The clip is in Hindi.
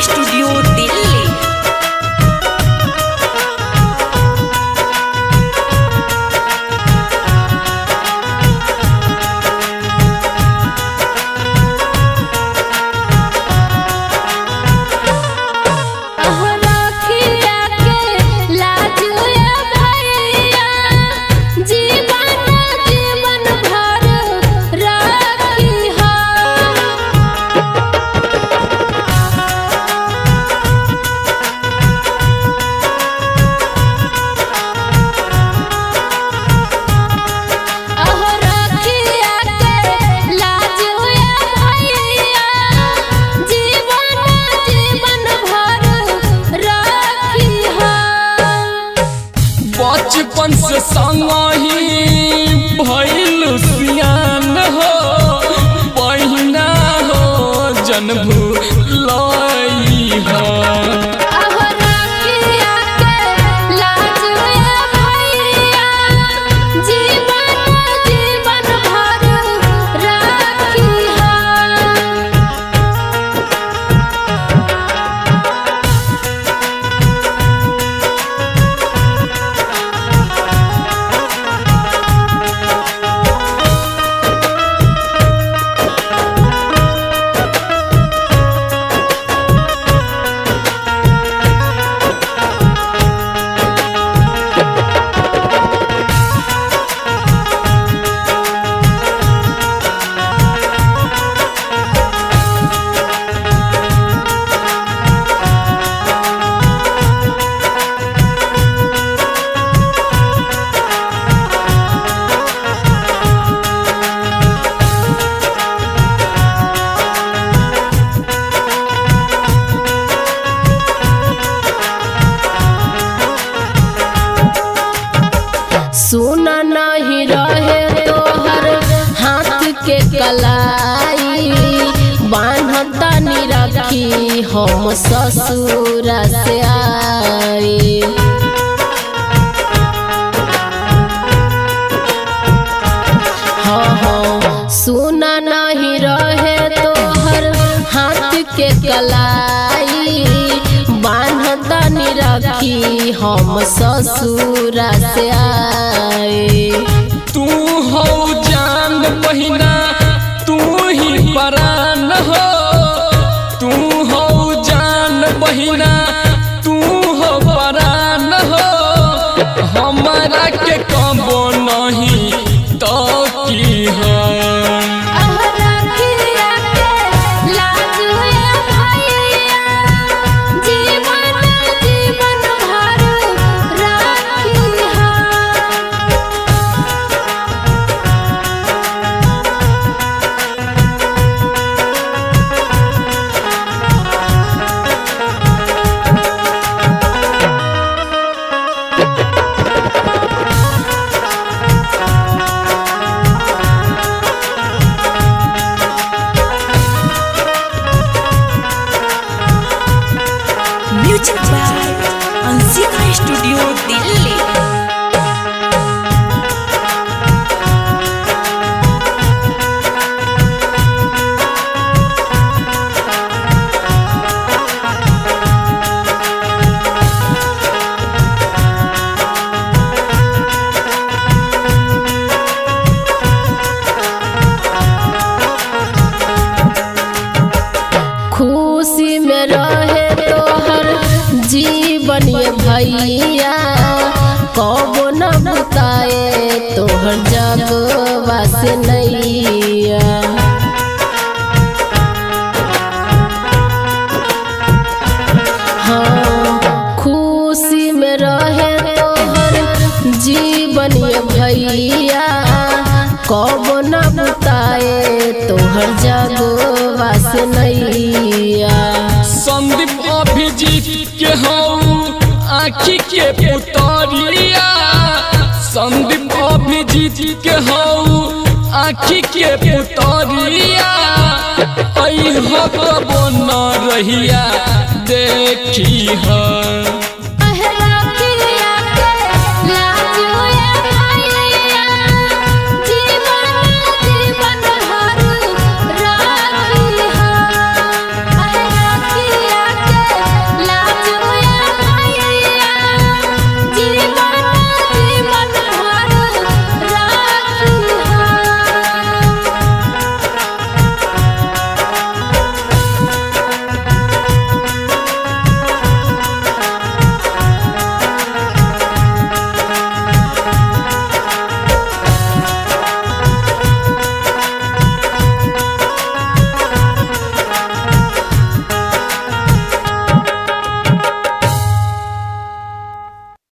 estudió Gonna कलाई नी रखी हम ससुर से आई। हाँ हाँ सुना नहीं रहे तोहर हाथ के कलाई बांधता नी रखी हम ससुर से आए बाय अंशिका स्टूडियो दिल्ली जगवा से नैया हाँ खुशी में रहे तोहर जीवन भैया। कबो न बुताए तोहर जगवा से नैया। संदीप अभिजीत के हऊ आखी के पुतरिया। संदीप अभिजीत के आखी के पुतरिया न रहिया देखी है